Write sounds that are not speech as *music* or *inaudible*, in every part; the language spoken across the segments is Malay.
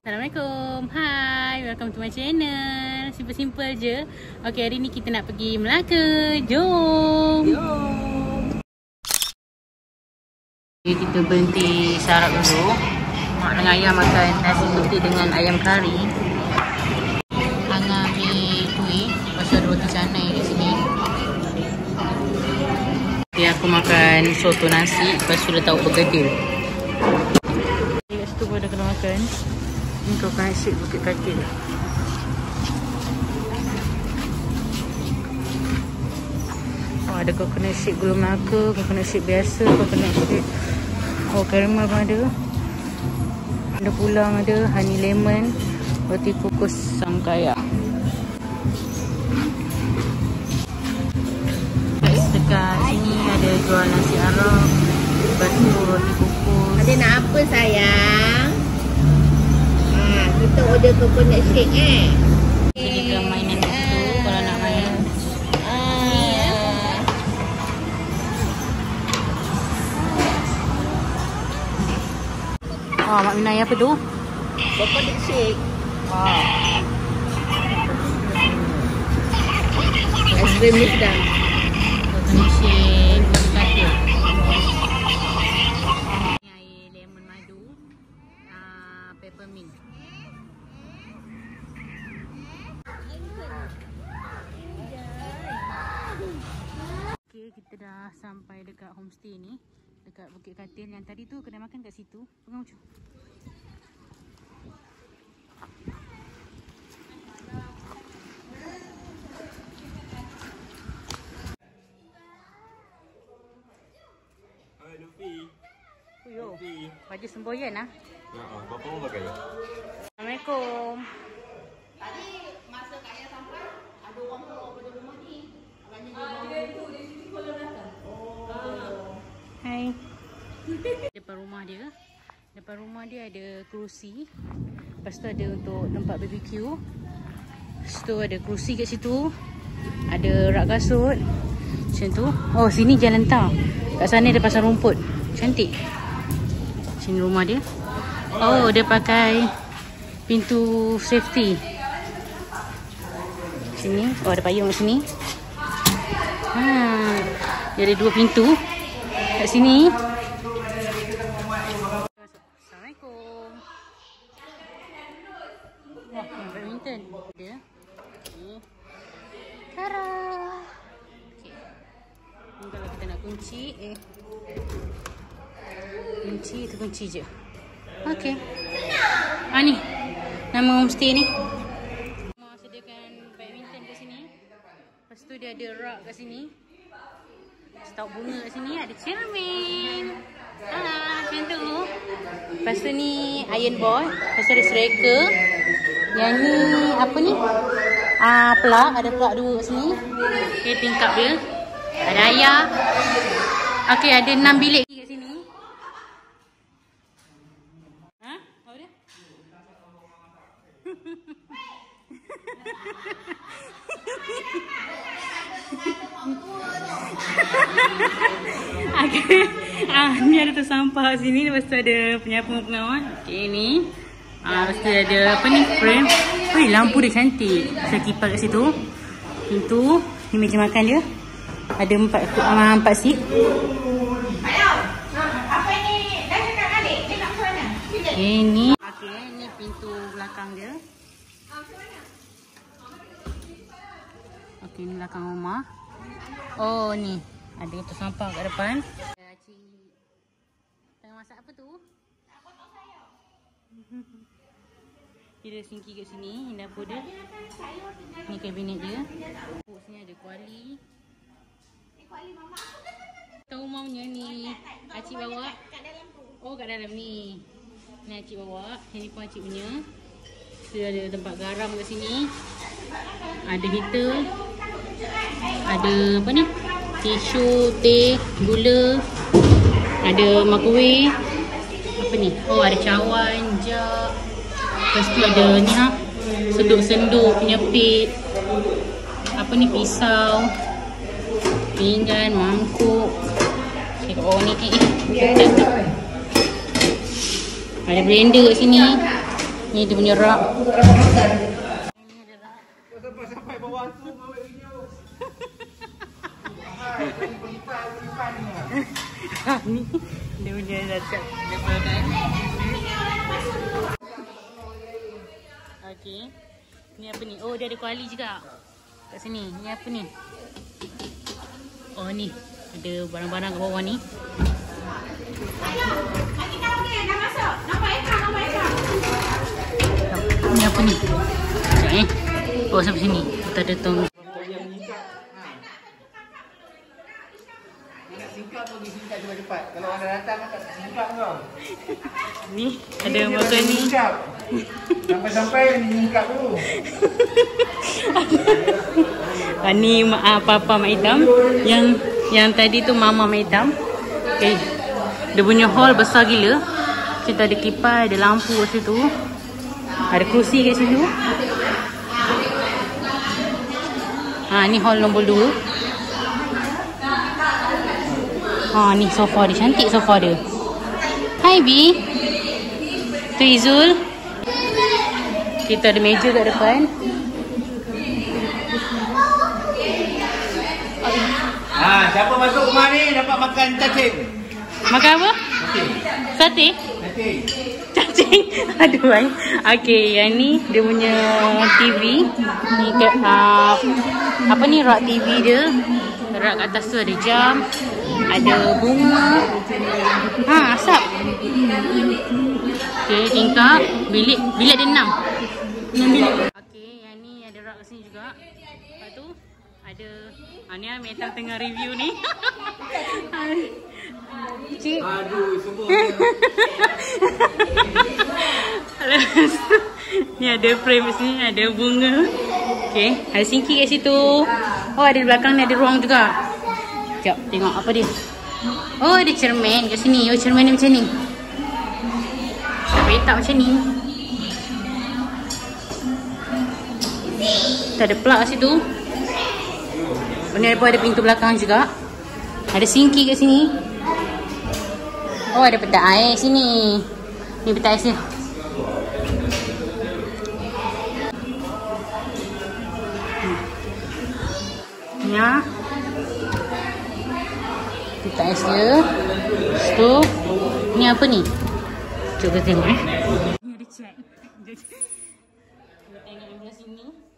Assalamualaikum. Hai, welcome to my channel. Simple-simple je. Okey, hari ni kita nak pergi Melaka. Jom. Jom. Okay, kita berhenti sarap dulu. Mak dengan ayah makan nasi putih dengan ayam kari. Angah ambil kuih. Ada roti canai kat sini. Okay, aku makan soto nasi. Lepas tu letak bergedil. Kat situ pun ada kena makan. Coconut shake Bukit Katil Oh ada coconut shake gula melaka Coconut shake biasa Coconut shake Oh caramel pun ada. Ada pulang ada Honey lemon Roti kukus sangkaya Dekat sini ada jual nasi Arab Lepas tu roti kukus. Ada nak apa sayang? Kita order coconut shake eh. Mainan situ Kalau nak main Ah. Oh, Mak Minai apa tu? Coconut shake. Wow. Ice cream ni sedang. Coconut shake Kaki Ni air lemon madu uh, Peppermint Kita dah sampai dekat homestay ni Dekat Bukit Katil Yang tadi tu kena makan kat situ Pegang ucu Hai Luffy. Uyo, Luffy. baju semboyan lah Ha ah, berapa orang pakai? Assalamualaikum Hai. Depan rumah dia. Depan rumah ada kerusi. Lepas tu ada untuk tempat BBQ. Lepas tu ada kerusi kat situ. Ada rak kasut. Macam tu. Oh, sini jalan tar. Kat sana ada pasar rumput. Cantik. Sini rumah dia. Oh, dia pakai pintu safety. Sini. Oh, ada payung kat sini. Ha. Dia ada dua pintu. Kat sini. Assalamualaikum. Wah, main badminton. Dia. Ni. Tara. Okey. Ni kalau kita nak kunci. Eh. Kunci tu kunci je. Okey. Ah ni. Ni. Mau sediakan badminton kat sini. Lepas tu dia ada rak kat sini. Stok bunga kat sini ada cermin. Ah, macam tu. Lepas tu ni iron board. Lepas tu ada striker. Yang ni apa ni? Ah, plug. Ada plug dua kat sini. Okay, tingkap dia. Ada ayah. Okay, ada enam bilik kat sini. Ha? Apa dia? *laughs* Okay. Ah, ni ada tu sampah sini. Lepas tu ada penyapu pengawan. Okay, ni. Ah, lepas tu ada apa ni? Frame. Weh, lampu dia cantik. Saya kipas kat situ. Pintu. Ni meja makan dia. Ada empat ah, empat seat. Apa ni? Dah cakap adik, dia nak ke mana? Okay, ni. Okay, ni pintu belakang dia. Okay, ni belakang rumah. Oh, ni. Ada tu sampah kat depan. Cik. Tengah masak apa tu? *laughs* Dia ada sinki kat sini. Ini dapur dia. Ni kabinet dia. Oh, sini ada kuali. Tahu maunya ni. Acik bawa. Oh, kat dalam ni. Ni Acik bawa. Ini pun Acik punya. Dia ada tempat garam kat sini. Ada heater. Ada apa ni? Tisu, teh, gula. Ada microwave. Apa ni? Oh, ada cawan, jug. Lepas tu ada ni ha. Senduk-senduk pit. Apa ni? Pisau. Pinggan, mangkuk. Okay, kat bawah ni. Eh, eh. Ada blender kat sini. Ni dia punya rak. Dia punya punya Okey. Ni apa ni? Oh, dia ada kuali juga. Kat sini. Ni apa ni? Oh, ni. Ada barang-barang kat bawah ni. Ni apa ni? Sekejap eh. Oh, sampai sini. Kita ada tong. Singkap pergi singkap cepat-cepat. Kalau orang datang kan tak singkap kau. Ni ada makan ni. Sampai-sampai singkap dulu. Ah, ni uh, papa mak hitam yang yang tadi tu mama mak hitam. Okay. Dia punya hall besar gila. Kita ada kipas, ada lampu kat situ. Ada kerusi kat situ. Ha ni hall nombor 2. Ha ni sofa dia cantik sofa dia. Hai B. Tu Izul. Kita ada meja kat depan. Ha, siapa masuk rumah ni dapat makan cacing. Makan apa? Sate? Cacing. Cacing. *laughs* Aduh ai. Okey, yang ni dia punya TV. Ni ke uh, apa ni rak TV dia. Rak kat atas tu ada jam, ada bunga. Ha, asap. Okey, tingkap bilik bilik ada enam. Enam bilik. Okey, yang ni ada rak kat sini juga. Ada Ha, ni ah, Meta tengah review ni. Cik. Aduh, semua. *laughs* Lepas tu, ni ada frame sini, ada bunga. Okay, ada sinki kat situ. Oh, ada di belakang ni ada ruang juga. Sekejap, tengok apa dia. Oh, ada cermin kat sini. Oh, cermin ni macam ni. Petak macam ni. Kita ada plug kat situ. Ada pun ada pintu belakang juga. Ada sinki kat sini. Oh, ada petak air sini. Ni petak air sini. Ya. Petak ais dia. Lepas tu, ni apa ni? Cuba tengok eh. Ni ada chat. Kita tengok belah sini.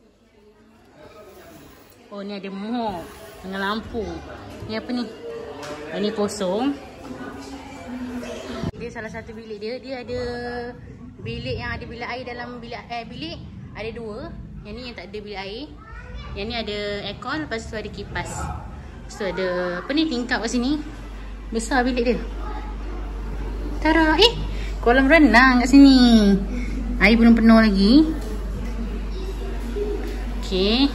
Oh ni ada mob dengan lampu. Ni apa ni? Oh, ni kosong. Dia salah satu bilik dia. Dia ada bilik yang ada bilik air dalam bilik eh bilik ada dua. Yang ni yang tak ada bilik air. Yang ni ada aircon lepas tu ada kipas. Tu ada apa ni tingkap kat sini. Besar bilik dia. Tara, eh kolam renang kat sini. Air belum penuh lagi. Okey.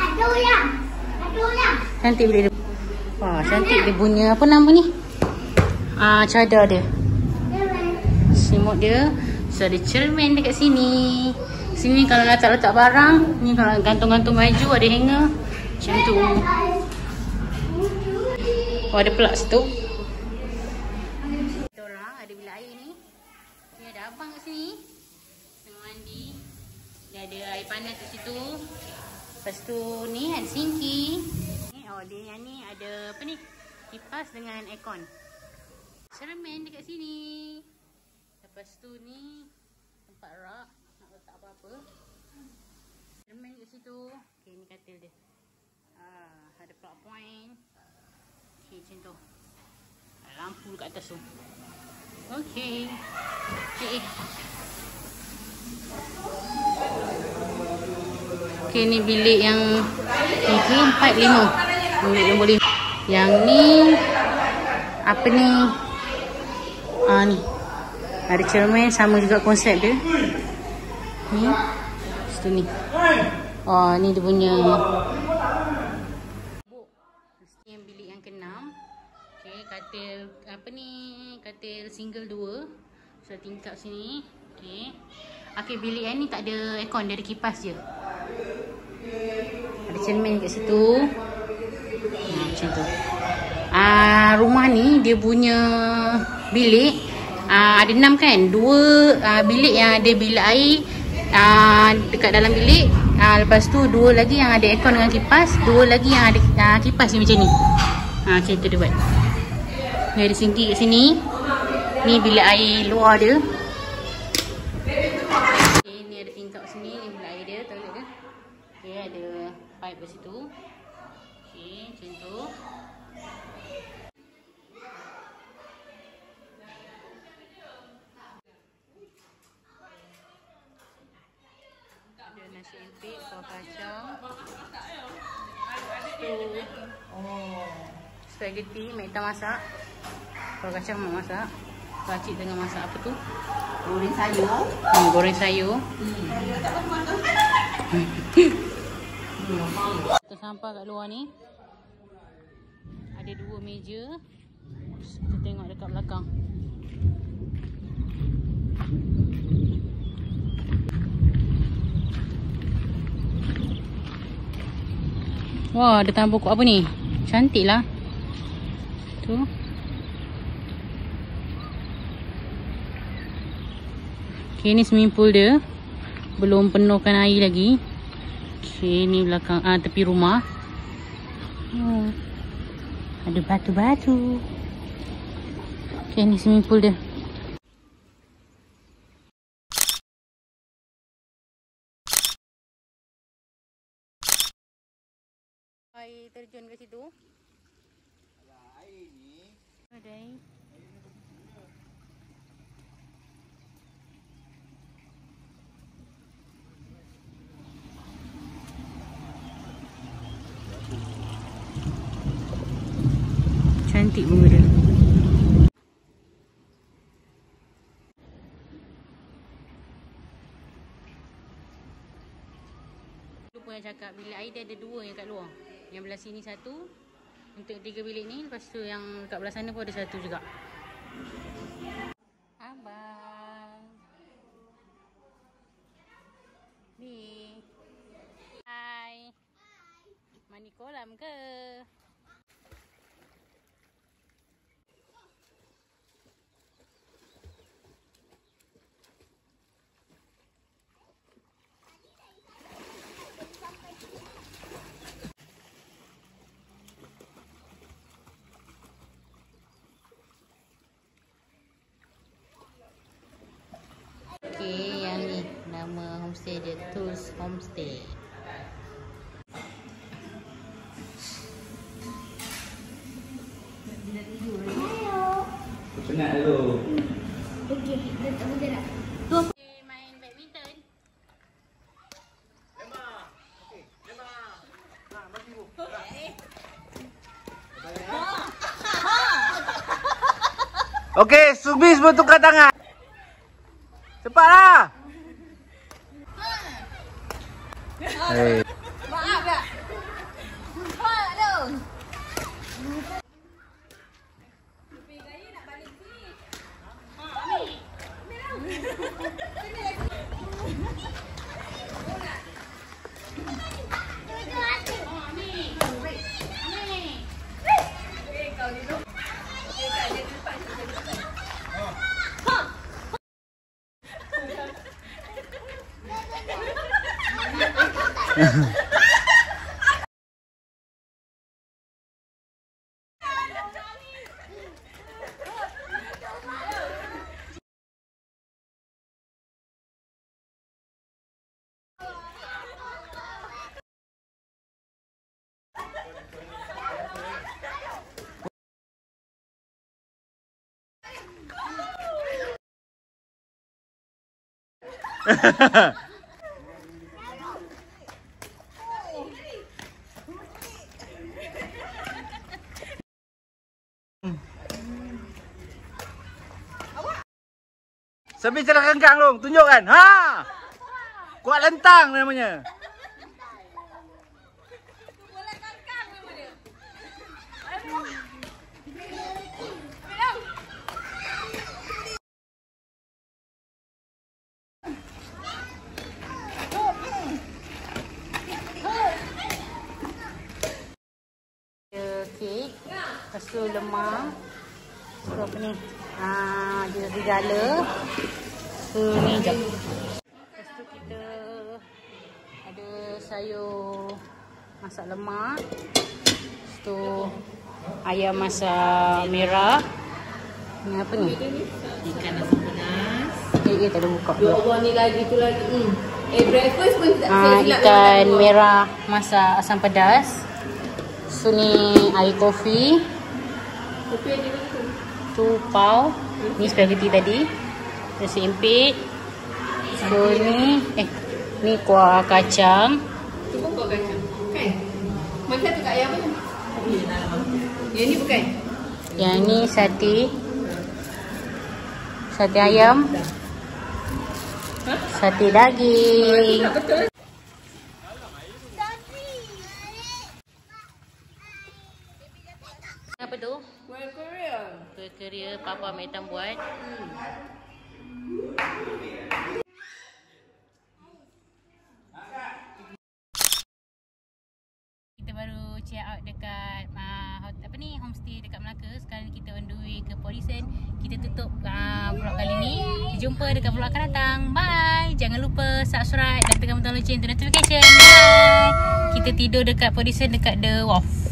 Cantik bilik dia. Wah, cantik dia punya apa nama ni? Ah, cadar dia. Simut dia. So ada cermin dekat sini. Sini kalau letak-letak barang, ni kalau gantung-gantung baju ada hanger. Macam tu. Oh, ada plug situ. Kita orang ada bilik air ni. Ni ada abang kat sini. Tengah mandi. Dia ada air panas kat situ. Lepas tu ni ada sinki. Ni oh dia yang ni ada apa ni? Kipas dengan aircon. Cermin dekat sini. Lepas tu ni tempat rak nak letak apa-apa. Cermin kat situ. Okey ni katil dia. Ah, ada plug point. Okey macam tu. Ada lampu kat atas tu. Okey. Okey. Okey ni bilik yang ni empat lima. Bilik yang boleh. Yang ni apa ni? Ah ni. Ada cermin sama juga konsep dia. Ni. Situ ni. Oh ni dia punya yang bilik yang keenam. Okey, katil apa ni? Katil single dua. So tingkap sini. Okey. Okey, bilik yang ni tak ada aircon, dia ada kipas je. Ada cermin kat situ. Ha, macam tu. Ah, rumah ni dia punya bilik ah, ada enam kan? Dua ah, bilik yang ada bilik air uh, dekat dalam bilik. Uh, lepas tu dua lagi yang ada aircon dengan kipas, dua lagi yang ada uh, kipas ni macam ni. Ha macam tu dia buat. Ni ada sinki kat sini. Ni bilik air luar dia. Okay, ni ada tingkap sini, ni bilik air dia, dia. Okay, ada pipe kat situ. Okay, macam tu. Ada nasi empik, kuah kacang. Tu. Oh. Spaghetti, Mek Ita masak. Kuah kacang mak masak. Pakcik tengah masak apa tu? Goreng sayur. Hmm, goreng sayur. Kita sampah kat luar ni. Ada dua meja. Kita tengok dekat belakang. Wah, ada tanam pokok apa ni? Cantik lah. Tu. Okay, ni swimming pool dia. Belum penuhkan air lagi. Okay, ni belakang ah, tepi rumah. Oh. Ada batu-batu. Okay, ni swimming pool dia. Air terjun ke situ. Air ni Ada air. Cantik bunga dia. Yang cakap bilik air dia ada dua yang kat luar. Yang belah sini satu. Untuk tiga bilik ni. Lepas tu yang kat belah sana pun ada satu juga. Abang. Ni. Hai. Mandi kolam ke? Okey, yang ni nama homestay dia Homestay. penat dulu. Okey, main badminton. Okey, Subi semua tukar tangan. Và áp 六 Sambil jalan kangkang long, tunjukkan. Ha! Kuat lentang namanya. Kek. Lepas tu lemang. Lepas tu apa ni? Ah, dia serigala. So ni jap. Lepas tu kita sayur masak lemak. Lepas tu ayam masak merah. Ni apa ni? Ikan asam pedas. Eh, eh tak ada buka. Ya Allah ni lagi tu lagi. Hmm. Eh breakfast pun tak Ah, silap ikan merah masak asam pedas. So ni air kopi. Kopi ada lagi tu. Tu pau. Ni spaghetti tadi. Nasi empit. So ni eh ni kuah kacang. Tu pun kau kacang. Kan? Macam tu kat ayam tu? Yang ni bukan? Yang ni sate. Sate ayam. Sate daging. Tak betul. Apa tu? Kuih Korea. Kuih Korea Papa Metam buat. Kita baru check out dekat uh, apa ni homestay dekat Melaka. Sekarang kita on the way ke Polisen. Kita tutup uh, vlog kali ni. Kita jumpa dekat vlog akan datang. Bye. Jangan lupa subscribe dan tekan butang lonceng untuk notification. Bye. Kita tidur dekat Polisen dekat The Wharf.